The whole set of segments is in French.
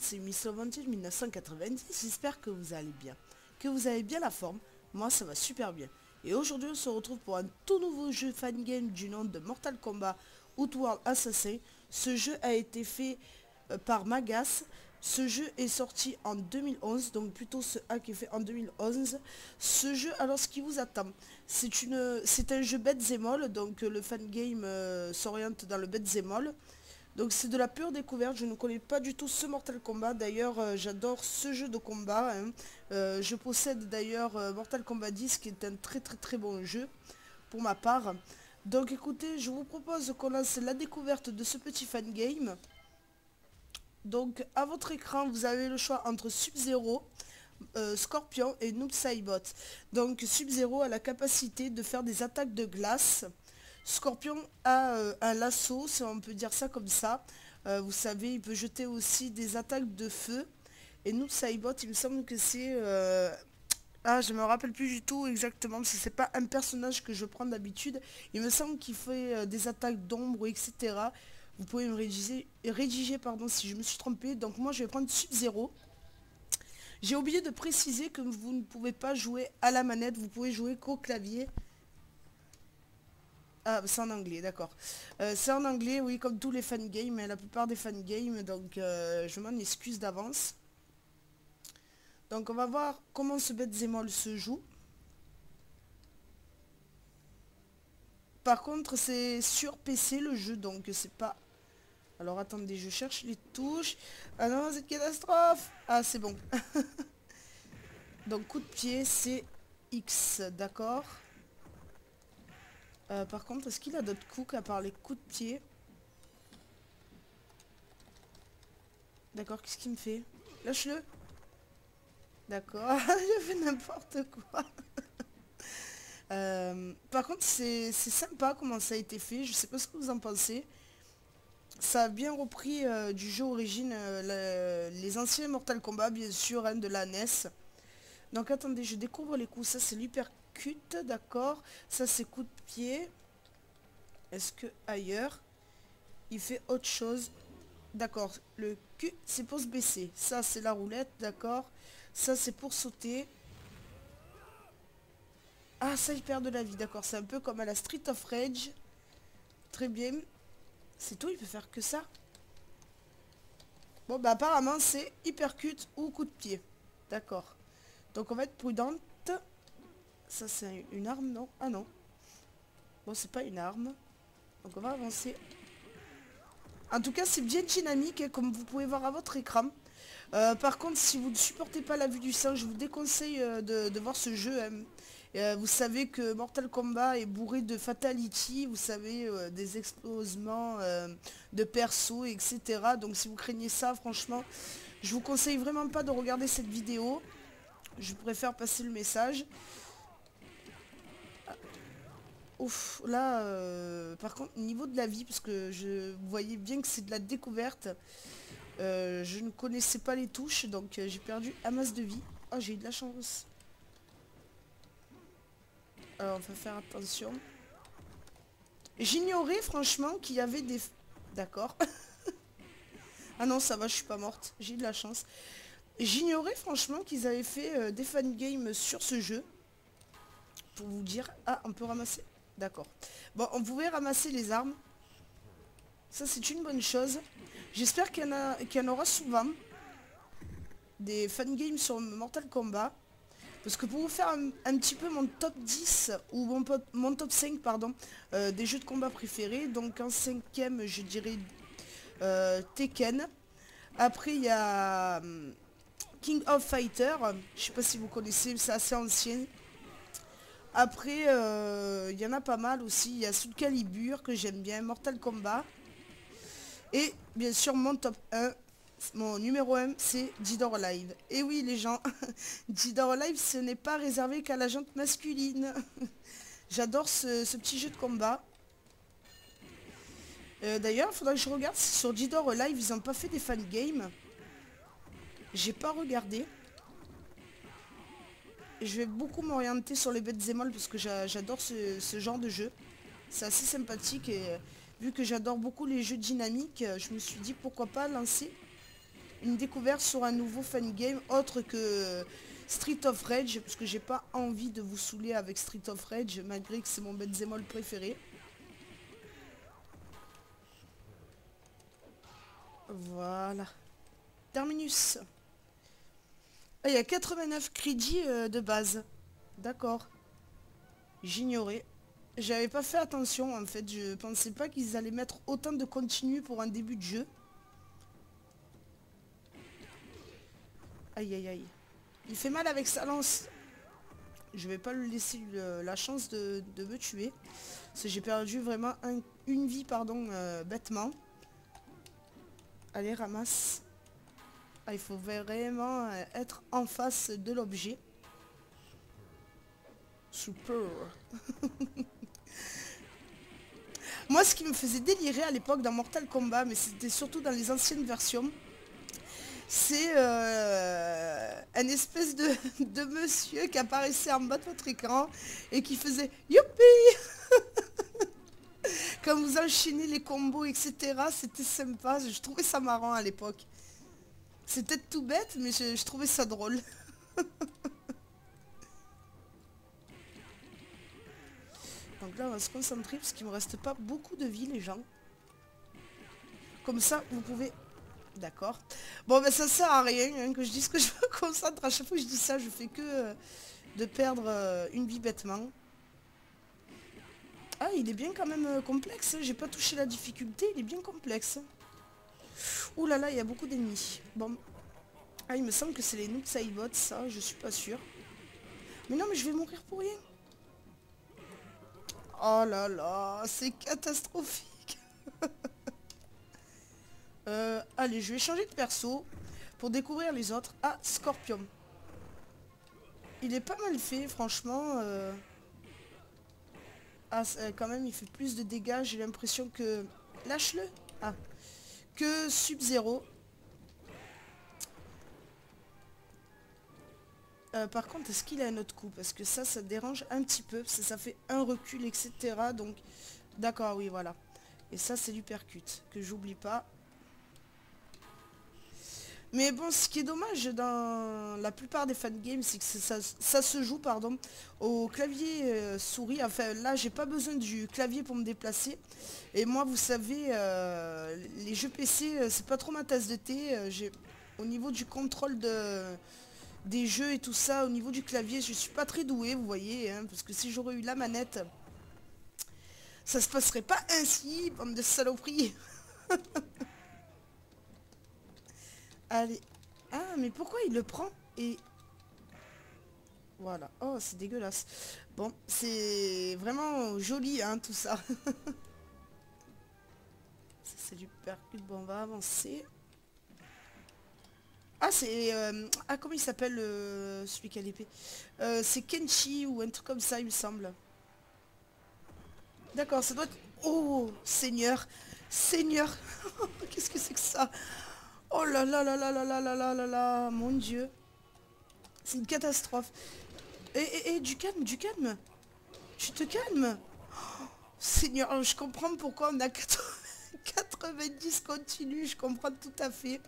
c'est Miss 1990, j'espère que vous allez bien, que vous avez bien la forme, moi ça va super bien. Et aujourd'hui on se retrouve pour un tout nouveau jeu fan game du nom de Mortal Kombat Outworld Assassin. Ce jeu a été fait euh, par Magas, ce jeu est sorti en 2011, donc plutôt ce hack est fait en 2011. Ce jeu, alors ce qui vous attend, c'est un jeu Betzemol, donc le fan game euh, s'oriente dans le Betzemol. Donc c'est de la pure découverte, je ne connais pas du tout ce Mortal Kombat, d'ailleurs euh, j'adore ce jeu de combat. Hein. Euh, je possède d'ailleurs euh, Mortal Kombat 10 qui est un très très très bon jeu pour ma part. Donc écoutez, je vous propose qu'on lance la découverte de ce petit fan game. Donc à votre écran, vous avez le choix entre Sub-Zero, Scorpion et Noob Saibot. Donc Sub-Zero a la capacité de faire des attaques de glace. Scorpion a euh, un lasso, si on peut dire ça comme ça. Euh, vous savez, il peut jeter aussi des attaques de feu. Et nous, Saibot, il me semble que c'est... Euh, ah, je me rappelle plus du tout exactement, parce que c'est pas un personnage que je prends d'habitude. Il me semble qu'il fait des attaques d'ombre, etc. Vous pouvez me rédiger, rédiger pardon, si je me suis trompé. Donc moi, je vais prendre Sub-Zero. J'ai oublié de préciser que vous ne pouvez pas jouer à la manette, vous pouvez jouer qu'au clavier. Ah, c'est en anglais, d'accord. Euh, c'est en anglais, oui, comme tous les fangames, la plupart des fangames, donc euh, je m'en excuse d'avance. Donc on va voir comment ce Betzemol se joue. Par contre, c'est sur PC le jeu, donc c'est pas... Alors attendez, je cherche les touches. Ah non, c'est catastrophe Ah, c'est bon. donc coup de pied, c'est X, d'accord euh, par contre, est-ce qu'il a d'autres coups à part les coups de pied D'accord, qu'est-ce qu'il me fait Lâche-le D'accord, je fais n'importe quoi. Euh, par contre, c'est sympa comment ça a été fait. Je sais pas ce que vous en pensez. Ça a bien repris euh, du jeu origine, les anciens Mortal Kombat, bien sûr, hein, de la NES. Donc attendez, je découvre les coups. Ça, c'est d'accord. Ça, c'est coup de pied. Est-ce que ailleurs, il fait autre chose? D'accord, le cul, c'est pour se baisser. Ça, c'est la roulette, d'accord. Ça, c'est pour sauter. Ah, ça, il perd de la vie, d'accord. C'est un peu comme à la Street of Rage. Très bien. C'est tout, il peut faire que ça. Bon, bah apparemment, c'est hypercute ou coup de pied. D'accord. Donc, on va être prudente. Ça, c'est une arme, non? Ah non. Bon, c'est pas une arme. Donc, on va avancer. En tout cas, c'est bien dynamique, hein, comme vous pouvez voir à votre écran. Euh, par contre, si vous ne supportez pas la vue du sang, je vous déconseille euh, de, voir ce jeu. Hein. Euh, vous savez que Mortal Kombat est bourré de fatality, vous savez, des explosements de perso, etc. Donc si vous craignez ça, franchement, je vous conseille vraiment pas de regarder cette vidéo. Je préfère passer le message. Ouf, là, euh, par contre, niveau de la vie, parce que je voyais bien que c'est de la découverte, euh, je ne connaissais pas les touches, donc euh, j'ai perdu un masse de vie. Oh, j'ai eu de la chance. Alors, on va faire attention. J'ignorais franchement qu'il y avait des... D'accord. ah non, ça va, je suis pas morte. J'ai eu de la chance. J'ignorais franchement qu'ils avaient fait des fan games sur ce jeu. Pour vous dire... Ah, on peut ramasser D'accord. Bon, on pouvait ramasser les armes. Ça, c'est une bonne chose. J'espère qu'il y, en aura souvent. Des fan games sur Mortal Kombat. Parce que pour vous faire un, petit peu mon top 10, ou mon, top 5, pardon, euh, des jeux de combat préférés. Donc en cinquième, je dirais euh, Tekken. Après, il y a hum, King of Fighter. Je sais pas si vous connaissez, c'est assez ancien. Après, il euh, y en a pas mal aussi. Il y a Soul Calibur que j'aime bien, Mortal Kombat. Et bien sûr, mon top 1, mon numéro 1, c'est Didor Live. Et oui, les gens, Didor Live, ce n'est pas réservé qu'à la jante masculine. J'adore ce, petit jeu de combat. Euh, d'ailleurs, il faudra que je regarde si sur Didor Live, ils n'ont pas fait des fan games. J'ai pas regardé je vais beaucoup m'orienter sur les Betzemol parce que j'adore ce, genre de jeu. C'est assez sympathique et vu que j'adore beaucoup les jeux dynamiques, je me suis dit pourquoi pas lancer une découverte sur un nouveau fan game autre que Street of Rage, parce que j'ai pas envie de vous saouler avec Street of Rage, malgré que c'est mon Benzemol préféré. Voilà. Terminus. Ah, il y a 89 crédits euh, de base. D'accord. J'ignorais. J'avais pas fait attention en fait. Je pensais pas qu'ils allaient mettre autant de continu pour un début de jeu. Aïe aïe aïe. Il fait mal avec sa lance. Je vais pas lui laisser la chance de, me tuer. Parce que j'ai perdu vraiment une vie pardon euh, bêtement. Allez ramasse. Ah, il faut vraiment euh, être en face de l'objet. Super. Moi, ce qui me faisait délirer à l'époque dans Mortal Kombat, mais c'était surtout dans les anciennes versions, c'est euh, un espèce de, de, monsieur qui apparaissait en bas de votre écran et qui faisait Youpi Quand vous enchaînez les combos, etc., c'était sympa. Je trouvais ça marrant à l'époque. C'était tout bête, mais je, je trouvais ça drôle. Donc là, on va se concentrer parce qu'il me reste pas beaucoup de vie, les gens. Comme ça, vous pouvez... D'accord. Bon, ben ça sert à rien hein, que je dise que je me concentre. À chaque fois que je dis ça, je fais que euh, de perdre euh, une vie bêtement. Ah, il est bien quand même euh, complexe. Hein. J'ai pas touché la difficulté, il est bien complexe. Ouh là là, il y a beaucoup d'ennemis. Bon. Ah, il me semble que c'est les noobs Saibot, ça, je suis pas sûr. Mais non, mais je vais mourir pour rien. Oh là là, c'est catastrophique. Euh, allez, je vais changer de perso pour découvrir les autres. Ah, Scorpion. Il est pas mal fait, franchement. Euh. Ah, quand même, il fait plus de dégâts. J'ai l'impression que... Lâche-le Ah. Que Sub-Zero. Euh, par contre, est-ce qu'il a un autre coup? Parce que ça, ça dérange un petit peu. Ça fait un recul, etc. Donc, d'accord, oui, voilà. Et ça, c'est du percute. Que j'oublie pas. Mais bon, ce qui est dommage dans la plupart des fangames, c'est que ça, se joue pardon, au clavier euh, souris. Enfin, là, j'ai pas besoin du clavier pour me déplacer. Et moi, vous savez, euh, les jeux PC, c'est pas trop ma tasse de thé. au niveau du contrôle de des jeux et tout ça, au niveau du clavier, je suis pas très doué, vous voyez, hein, parce que si j'aurais eu la manette, ça se passerait pas ainsi, bande de saloperies. Allez. Ah, mais pourquoi il le prend Et... Voilà. Oh, c'est dégueulasse. Bon, c'est vraiment joli, hein, tout ça. c'est du percute. Bon, on va avancer. Ah, c'est... Euh, ah, comment il s'appelle euh, celui qui a l'épée? Euh, C'est Kenshi ou un truc comme ça, il me semble. D'accord, ça doit être... Oh, Seigneur Seigneur Qu'est-ce que c'est que ça? Oh là là là là là là là là là là Mon Dieu. C'est une catastrophe. Et, et, du calme, du calme. Tu te calmes. Seigneur, je comprends pourquoi on a 90 continue, je comprends tout à fait.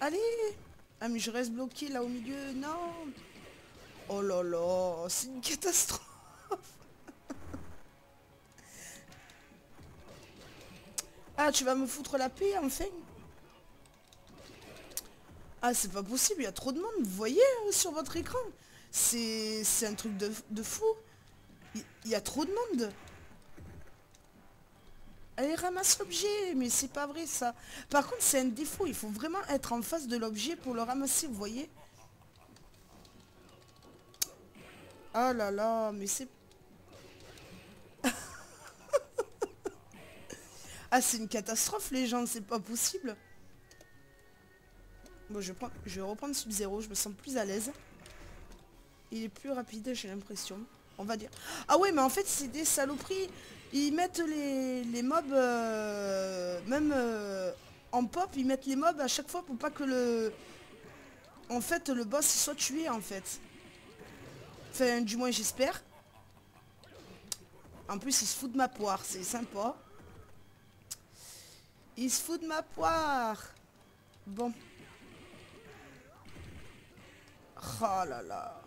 Allez. Ah mais je reste bloqué là au milieu, non. Oh là là, c'est une catastrophe Ah, tu vas me foutre la paix, enfin. Ah, c'est pas possible, il y a trop de monde, vous voyez, euh, sur votre écran. C'est un truc de, de fou. Il y a trop de monde. Allez, ramasse l'objet, mais c'est pas vrai ça. Par contre, c'est un défaut, il faut vraiment être en face de l'objet pour le ramasser, vous voyez. Ah là là, mais c'est... ah, c'est une catastrophe, les gens, c'est pas possible. Bon, je, prends, je vais reprendre Sub-Zero, je me sens plus à l'aise. Il est plus rapide, j'ai l'impression. On va dire. Ah ouais, mais en fait, c'est des saloperies. Ils mettent les, mobs, euh, même euh, en pop, ils mettent les mobs à chaque fois pour pas que le... En fait, le boss soit tué, en fait. Enfin, du moins, j'espère. En plus, il se fout de ma poire, c'est sympa. Il se fout de ma poire. Bon. Oh là là.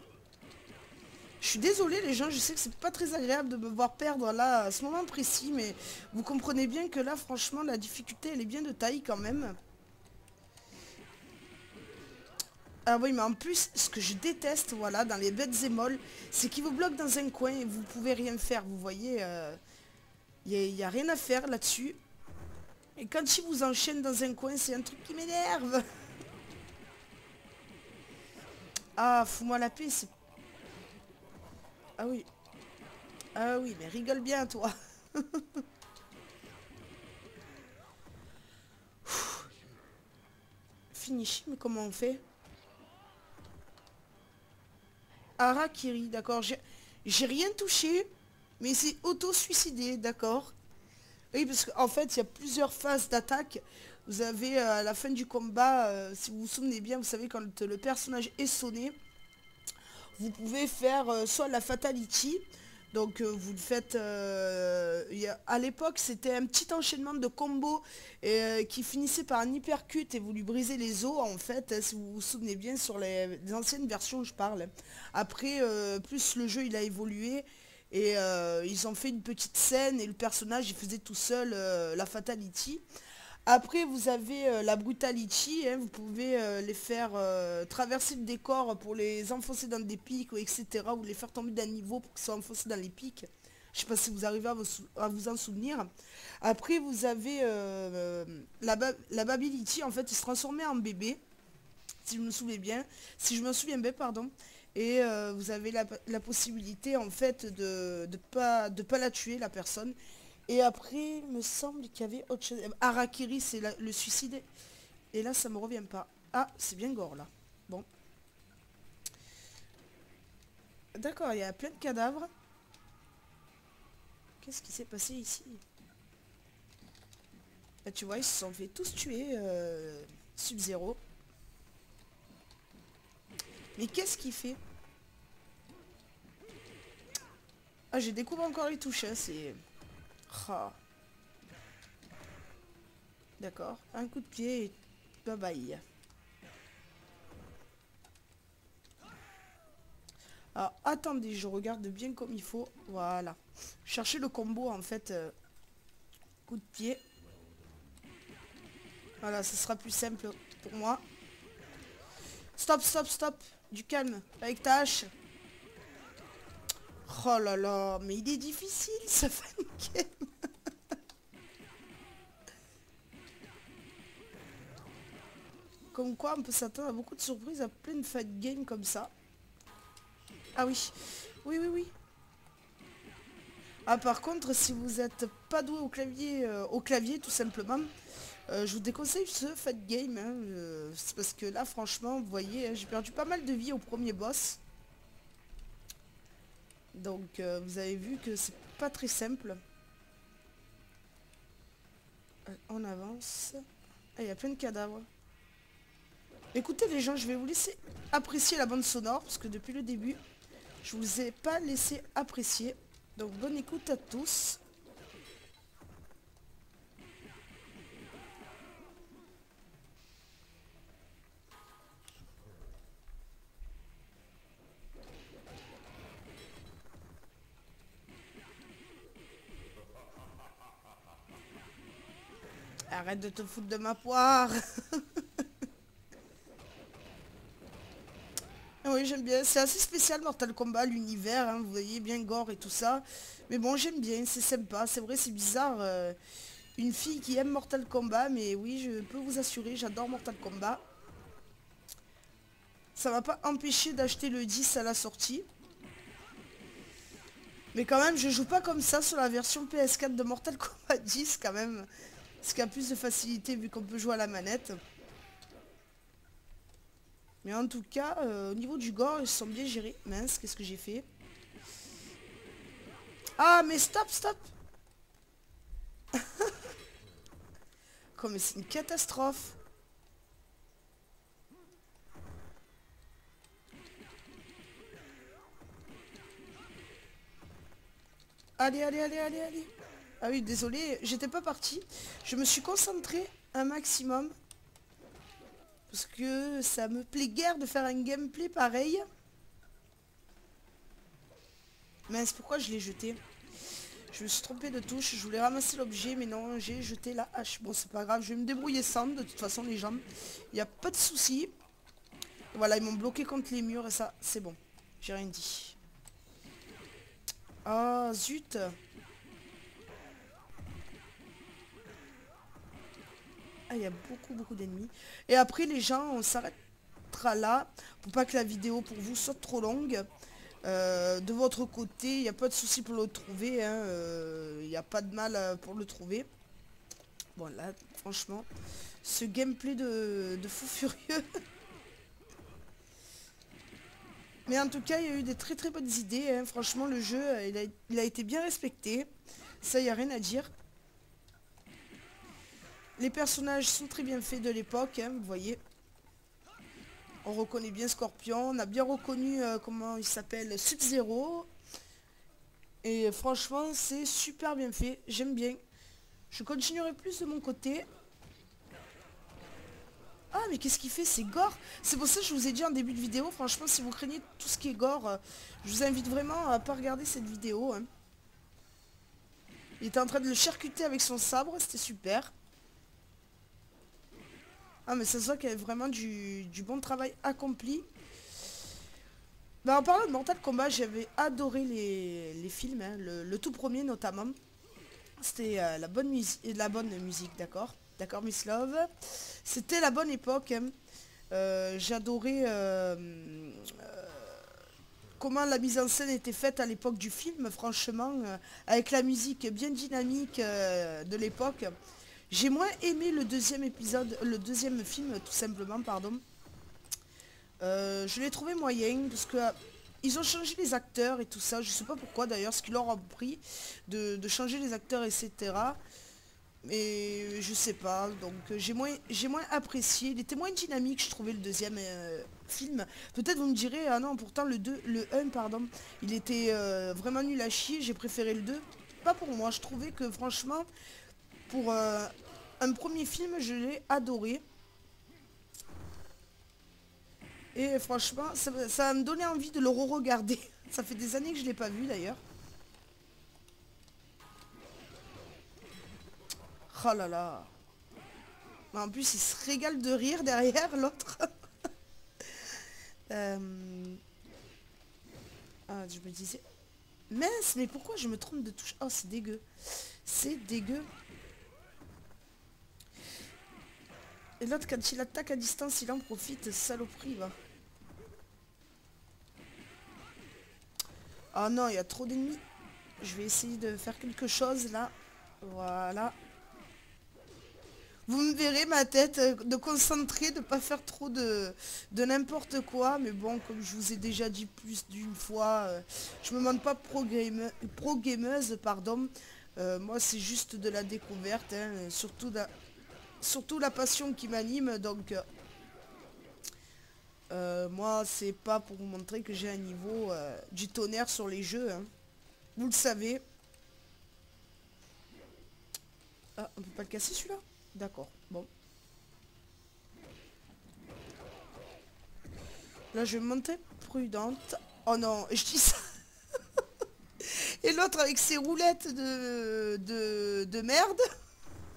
Je suis désolé les gens, je sais que c'est pas très agréable de me voir perdre là à ce moment précis, mais vous comprenez bien que là franchement la difficulté elle est bien de taille quand même. Ah oui mais en plus ce que je déteste voilà dans les bêtes et molles, c'est qu'ils vous bloquent dans un coin et vous pouvez rien faire, vous voyez. Il euh, n'y a, a, rien à faire là-dessus. Et quand ils vous enchaînent dans un coin, c'est un truc qui m'énerve. Ah, fous-moi la paix. Ah oui. Ah oui, mais rigole bien, toi. Finish, mais comment on fait? Arakiri, d'accord. J'ai rien touché, mais c'est auto-suicidé, d'accord. Oui, parce qu'en fait, il y a plusieurs phases d'attaque. Vous avez euh, à la fin du combat, euh, si vous vous souvenez bien, vous savez quand le personnage est sonné, vous pouvez faire euh, soit la fatality, donc vous le faites, à l'époque c'était un petit enchaînement de combos qui finissait par un hypercut et vous lui brisez les os en fait, hein, si vous vous souvenez bien sur les, anciennes versions je parle. Après, plus le jeu il a évolué et ils ont fait une petite scène et le personnage il faisait tout seul la fatality. Après, vous avez euh, la brutality, hein, vous pouvez euh, les faire euh, traverser le décor pour les enfoncer dans des pics, etc. Ou les faire tomber d'un niveau pour qu'ils soient enfoncés dans les pics. Je sais pas si vous arrivez à vous, en souvenir. Après, vous avez la, la Bability, en fait, il se transformait en bébé, si je me souviens bien. Si je me souviens bien, pardon. Et vous avez la, possibilité, en fait, de ne pas, de pas la tuer, la personne. Et après, il me semble qu'il y avait autre chose. Harakiri, c'est le suicide. Et là, ça me revient pas. Ah, c'est bien gore, là. Bon. D'accord, il y a plein de cadavres. Qu'est-ce qui s'est passé ici? Bah, Tu vois, ils se sont fait tous tuer. Euh, Sub-Zero. Mais qu'est-ce qu'il fait? Ah, j'ai découvert encore les touches, hein, c'est... D'accord. Un coup de pied et bye bye. Alors, attendez, je regarde bien comme il faut. Voilà. Chercher le combo, en fait. Euh, coup de pied. Voilà, ce sera plus simple pour moi. Stop, stop, stop. Du calme. Avec ta hache. Oh là là, mais il est difficile ce fan game. Comme quoi on peut s'attendre à beaucoup de surprises, à plein de fan games comme ça. Ah oui, oui, oui, oui. Ah par contre, si vous êtes pas doué au clavier, euh, au clavier tout simplement, euh, je vous déconseille ce fat game. Hein, euh, c'est parce que là, franchement, vous voyez, hein, j'ai perdu pas mal de vie au premier boss. Donc euh, vous avez vu que c'est pas très simple. On avance. Ah, il y a plein de cadavres. Écoutez les gens, je vais vous laisser apprécier la bande sonore, parce que depuis le début, je vous ai pas laissé apprécier. Donc bonne écoute à tous. Arrête de te foutre de ma poire Oui, j'aime bien. C'est assez spécial Mortal Kombat, l'univers, hein, vous voyez, bien gore et tout ça. Mais bon, j'aime bien, c'est sympa. C'est vrai, c'est bizarre. Euh, une fille qui aime Mortal Kombat, mais oui, je peux vous assurer, j'adore Mortal Kombat. Ça m'a pas empêché d'acheter le 10 à la sortie. Mais quand même, je joue pas comme ça sur la version PS4 de Mortal Kombat 10 quand même. Ce qui a plus de facilité vu qu'on peut jouer à la manette. Mais en tout cas, euh, au niveau du gore, ils sont bien gérés. Mince, qu'est-ce que j'ai fait? Ah, mais stop, stop Comme c'est une catastrophe. Allez, allez, allez, allez, allez. Ah oui, désolé, j'étais pas parti. Je me suis concentré un maximum. Parce que ça me plaît guère de faire un gameplay pareil. Mais c'est pourquoi je l'ai jeté? Je me suis trompé de touche, je voulais ramasser l'objet, mais non, j'ai jeté la hache. Bon, c'est pas grave, je vais me débrouiller sans, de toute façon, les jambes. Il n'y a pas de souci. Voilà, ils m'ont bloqué contre les murs et ça, c'est bon. J'ai rien dit. Ah, zut Ah, il y a beaucoup, beaucoup d'ennemis. Et après, les gens, on s'arrêtera là. Pour pas que la vidéo pour vous soit trop longue. Euh, de votre côté, il n'y a pas de souci pour le trouver. Hein, euh, il n'y a pas de mal euh, pour le trouver. Bon, là, franchement, ce gameplay de, fou furieux. Mais en tout cas, il y a eu des très très bonnes idées. Hein. Franchement, le jeu, il a, il a été bien respecté. Ça, il n'y a rien à dire. Les personnages sont très bien faits de l'époque, hein, vous voyez. On reconnaît bien Scorpion. On a bien reconnu, euh, comment il s'appelle, Sub-Zero. Et franchement, c'est super bien fait. J'aime bien. Je continuerai plus de mon côté. Ah, mais qu'est-ce qu'il fait C'est gore. C'est pour ça que je vous ai dit en début de vidéo, franchement, si vous craignez tout ce qui est gore, euh, je vous invite vraiment à pas regarder cette vidéo. Hein. Il était en train de le charcuter avec son sabre, c'était super. Ah mais ça se voit qu'il y a vraiment du, bon travail accompli. Bah, en parlant de Mortal Kombat, j'avais adoré les, films, hein, le, tout premier notamment. C'était euh, la bonne musique, la bonne musique, d'accord D'accord Miss Love C'était la bonne époque. Hein. Euh, j'adorais euh, comment la mise en scène était faite à l'époque du film, franchement, avec la musique bien dynamique de l'époque. J'ai moins aimé le deuxième épisode, le deuxième film tout simplement, pardon. Euh, je l'ai trouvé moyen parce que ils ont changé les acteurs et tout ça. Je sais pas pourquoi d'ailleurs, ce qui leur a pris de, changer les acteurs, etc. Mais je sais pas. Donc j'ai moins, moins apprécié. Il était moins dynamique, je trouvais le deuxième euh, film. Peut-être vous me direz, ah non, pourtant le 2, le 1, pardon, il était euh, vraiment nul à chier. J'ai préféré le 2. Pas pour moi. Je trouvais que franchement, pour un premier film, je l'ai adoré. Et franchement, ça, me donné envie de le re-regarder. Ça fait des années que je l'ai pas vu d'ailleurs. Oh là là. En plus, il se régale de rire derrière l'autre. Euh, ah, je me disais... Mince, mais pourquoi je me trompe de touche? Oh, c'est dégueu. C'est dégueu. Et l'autre, quand il attaque à distance, il en profite, saloperie, va. Ah non, il y a trop d'ennemis. Je vais essayer de faire quelque chose, là. Voilà. Vous me verrez ma tête euh, de concentrer, de pas faire trop de, de n'importe quoi. Mais bon, comme je vous ai déjà dit plus d'une fois, euh, je me demande pas pro, gameuse, pardon. Euh, moi, c'est juste de la découverte, hein, surtout surtout la passion qui m'anime, donc euh, euh, moi c'est pas pour vous montrer que j'ai un niveau euh, du tonnerre sur les jeux. Hein. Vous le savez. Ah, on peut pas le casser celui-là? D'accord, bon. Là je vais monter prudente. Oh non, je dis ça. Et l'autre avec ses roulettes de, de, de merde.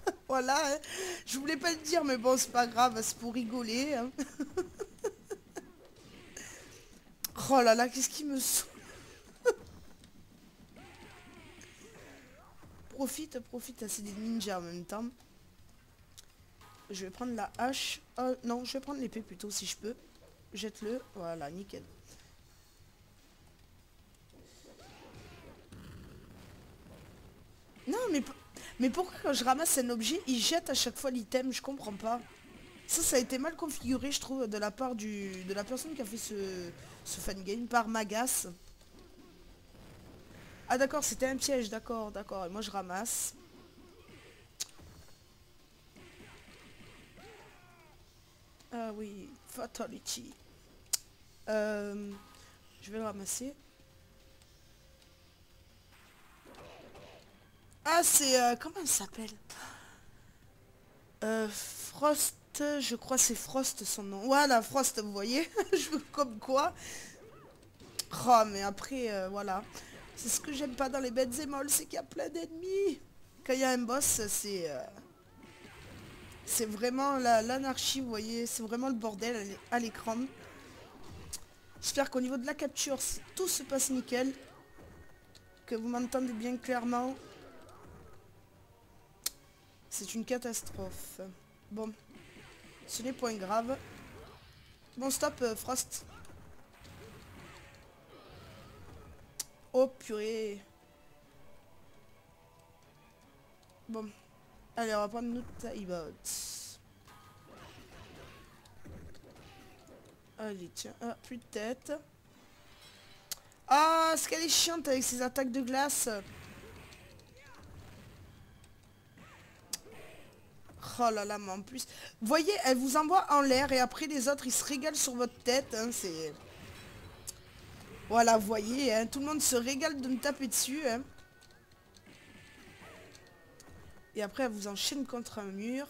voilà, hein. je voulais pas le dire, mais bon, c'est pas grave, c'est pour rigoler. Hein. oh là là, qu'est-ce qui me saoule Profite, profite, c'est des ninjas en même temps. Je vais prendre la hache. Oh, non, je vais prendre l'épée plutôt, si je peux. Jette-le. Voilà, nickel. Non, mais mais pourquoi quand je ramasse un objet, il jette à chaque fois l'item? Je comprends pas. Ça, ça a été mal configuré, je trouve, de la part du, de la personne qui a fait ce, ce fan game, par Magas. Ah d'accord, c'était un piège, d'accord, d'accord. Et moi, je ramasse. Ah oui, Fatality. Euh, je vais le ramasser. Ah, c'est... Euh, comment elle s'appelle? Euh, Frost, je crois c'est Frost son nom. Voilà, Frost, vous voyez? Je Comme quoi? Oh, mais après, euh, voilà. C'est ce que j'aime pas dans les bêtes et molles, c'est qu'il y a plein d'ennemis. Quand il y a un boss, c'est... Euh, c'est vraiment l'anarchie, vous voyez? C'est vraiment le bordel à l'écran. J'espère qu'au niveau de la capture, tout se passe nickel. Que vous m'entendez bien clairement. C'est une catastrophe. Bon. Ce n'est point grave. Bon, stop, euh, Frost. Oh, purée. Bon. Allez, on va prendre notre taillebot. Allez, tiens. Ah, plus de tête. Ah, ce qu'elle est chiante avec ses attaques de glace. Oh là là, mais en plus... Voyez, elle vous envoie en l'air et après les autres, ils se régalent sur votre tête. Hein, c'est... Voilà, vous voyez, hein, tout le monde se régale de me taper dessus. Hein. Et après, elle vous enchaîne contre un mur.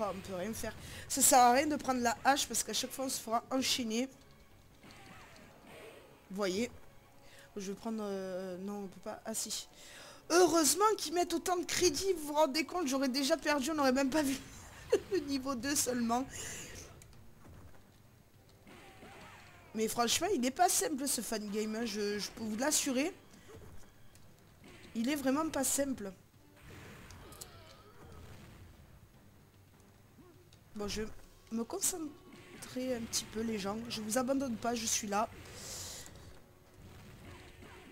Oh, on peut rien faire. Ça sert à rien de prendre la hache parce qu'à chaque fois, on se fera enchaîner. Vous voyez. Je vais prendre... Euh, non, on peut pas... Ah si. Heureusement qu'ils mettent autant de crédits, vous vous rendez compte, j'aurais déjà perdu, on n'aurait même pas vu le niveau 2 seulement. Mais franchement, il n'est pas simple ce fan game, hein. je, je, peux vous l'assurer. Il est vraiment pas simple. Bon, je vais me concentrer un petit peu les gens. Je vous abandonne pas, je suis là.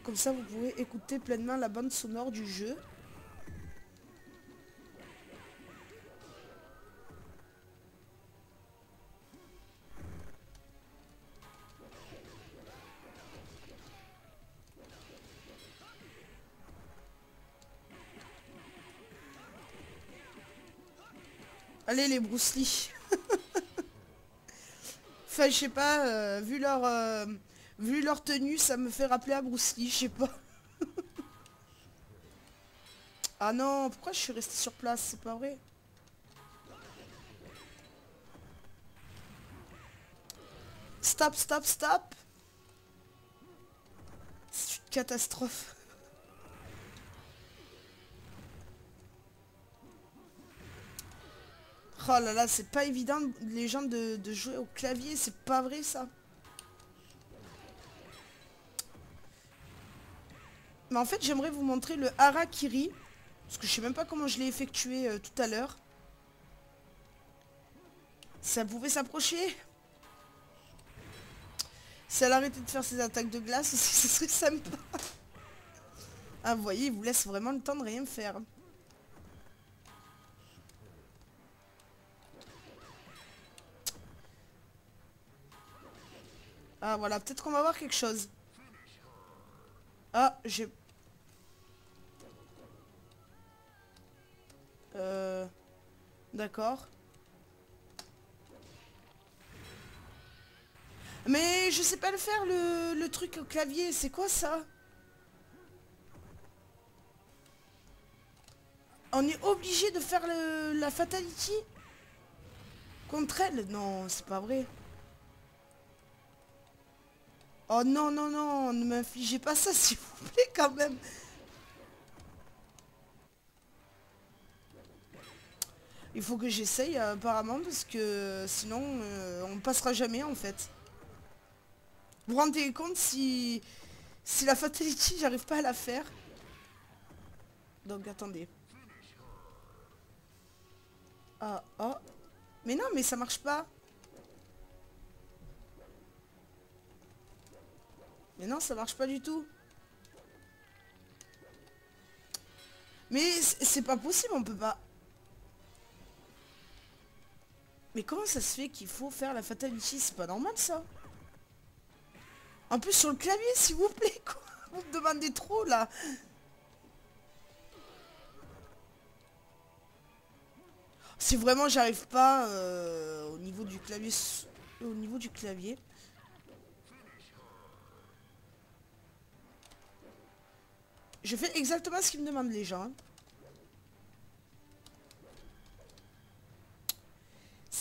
Comme ça, vous pouvez écouter pleinement la bande sonore du jeu. Allez les Bruce Lee. enfin, je sais pas, euh, vu leur... Euh, Vu leur tenue, ça me fait rappeler à Bruce Lee, je sais pas. ah non, pourquoi je suis resté sur place C'est pas vrai. Stop, stop, stop. C'est une catastrophe. Oh là là, c'est pas évident les gens de, de jouer au clavier, c'est pas vrai ça. Mais en fait, j'aimerais vous montrer le harakiri. Parce que je sais même pas comment je l'ai effectué euh, tout à l'heure. Ça pouvait s'approcher. Si elle arrêtait de faire ses attaques de glace ce serait sympa. Ah, vous voyez, il vous laisse vraiment le temps de rien faire. Ah, voilà, peut-être qu'on va voir quelque chose. Ah, j'ai Euh... D'accord. Mais je sais pas le faire, le, truc au clavier. C'est quoi ça? On est obligé de faire la fatality? Contre elle? Non, c'est pas vrai. Oh non, non, non, ne m'infligez pas ça, s'il vous plaît, quand même. Il faut que j'essaye apparemment parce que sinon euh, on passera jamais en fait. Vous vous rendez compte si, si la fatality j'arrive pas à la faire Donc attendez. Ah oh. Mais non mais ça marche pas. Mais non ça marche pas du tout. Mais c'est pas possible, on peut pas... Mais comment ça se fait qu'il faut faire la fatality C'est pas normal ça. En plus sur le clavier s'il vous plaît quoi. Vous me demandez trop là. Si vraiment j'arrive pas euh, au niveau du clavier au niveau du clavier. Je fais exactement ce qu'ils me demandent les gens.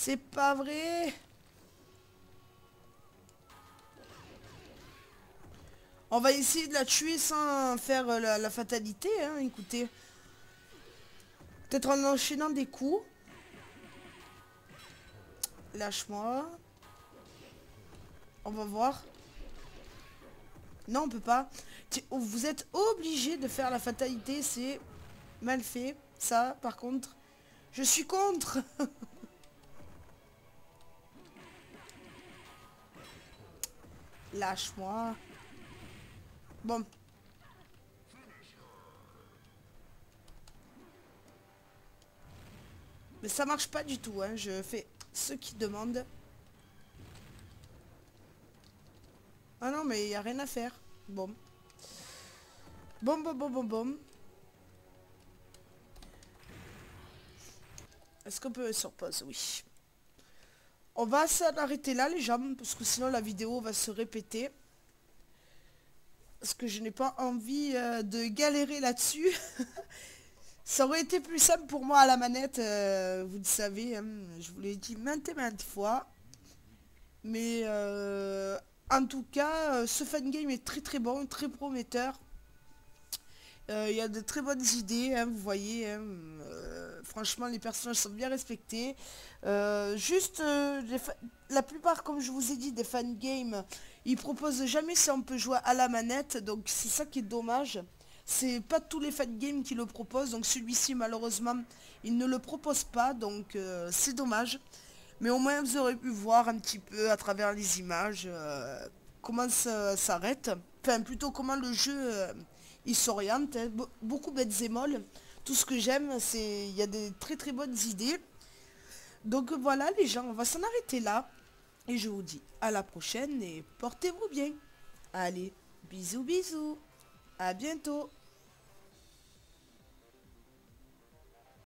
C'est pas vrai On va essayer de la tuer sans faire euh, la, fatalité, hein, écoutez. Peut-être en enchaînant des coups. Lâche-moi. On va voir. Non, on peut pas. Vous êtes obligé de faire la fatalité, c'est mal fait. Ça, par contre, je suis contre. Lâche-moi. Bon. Mais ça marche pas du tout, hein. Je fais ce qui demande. Ah non, mais il n'y a rien à faire. Bon. Bon, bon, bon, bon, bon. Est-ce qu'on peut sur pause? Oui. On va s'arrêter là, les gens, parce que sinon la vidéo va se répéter parce que je n'ai pas envie euh, de galérer là-dessus. Ça aurait été plus simple pour moi à la manette, euh, vous le savez, hein, je vous l'ai dit maintes et maintes fois. Mais euh, en tout cas, ce fan game est très très bon, très prometteur. Il y a de très bonnes idées, hein, vous voyez. Hein, franchement, les personnages sont bien respectés. juste, la plupart, comme je vous ai dit, des fan games il propose jamais si on peut jouer à la manette, donc c'est ça qui est dommage. C'est pas tous les fan games qui le proposent, donc celui-ci malheureusement il ne le propose pas, donc euh, c'est dommage. Mais au moins vous aurez pu voir un petit peu à travers les images euh, comment ça s'arrête. Enfin plutôt comment le jeu euh, il s'oriente. Hein. Beaucoup bêtes et molles. Tout ce que j'aime c'est il y a des très très bonnes idées. Donc voilà les gens, on va s'en arrêter là. Et je vous dis à la prochaine et portez-vous bien. Allez, bisous bisous. À bientôt.